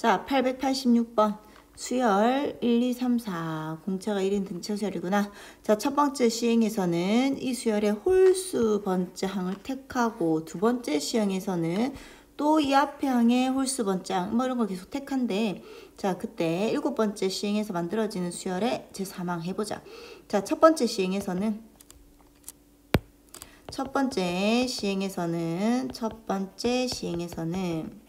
자, 886번. 수열 1, 2, 3, 4. 공차가 1인 등차 수열이구나. 자, 첫 번째 시행에서는 이 수열의 홀수 번째 항을 택하고 두 번째 시행에서는 또 이 앞에 항의 홀수 번째 항, 뭐 이런 걸 계속 택한데 자, 그때 일곱 번째 시행에서 만들어지는 수열의 제3항 해보자. 자, 첫 번째 시행에서는 첫 번째 시행에서는 첫 번째 시행에서는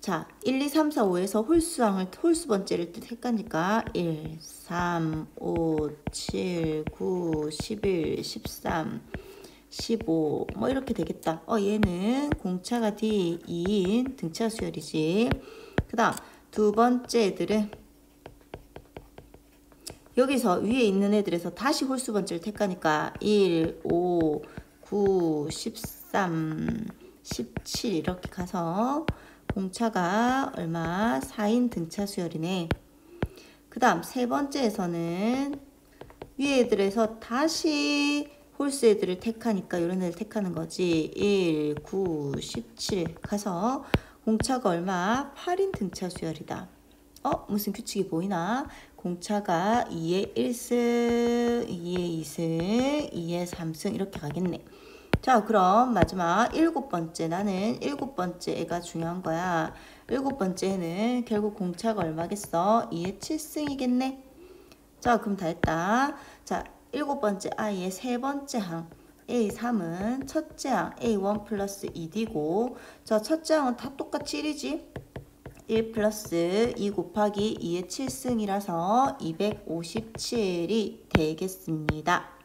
자, 1, 2, 3, 4, 5에서 홀수항을 홀수 번째를 택하니까 1, 3, 5, 7, 9, 11, 13, 15, 뭐 이렇게 되겠다. 어, 얘는 공차가 D 2인 등차 수열이지. 그 다음 두 번째 애들은 여기서 위에 있는 애들에서 다시 홀수 번째를 택하니까 1, 5, 9, 13, 17 이렇게 가서 공차가 얼마? 4인 등차 수열이네. 그 다음 세 번째에서는 위에 애들에서 다시 홀수 애들을 택하니까 이런 애들 택하는 거지. 1, 9, 17 가서 공차가 얼마? 8인 등차 수열이다. 어? 무슨 규칙이 보이나? 공차가 2의 1승, 2의 2승, 2의 3승 이렇게 가겠네. 자, 그럼 마지막 일곱 번째. 나는 일곱 번째 애가 중요한 거야. 일곱 번째는 결국 공차가 얼마겠어? 2의 7승이겠네. 자, 그럼 다 했다. 자, 일곱 번째 아이의 세 번째 항. A3은 첫째 항 A1 플러스 2D고 자 첫째 항은 다 똑같이 1이지 1 플러스 2 곱하기 2의 7승이라서 257이 되겠습니다.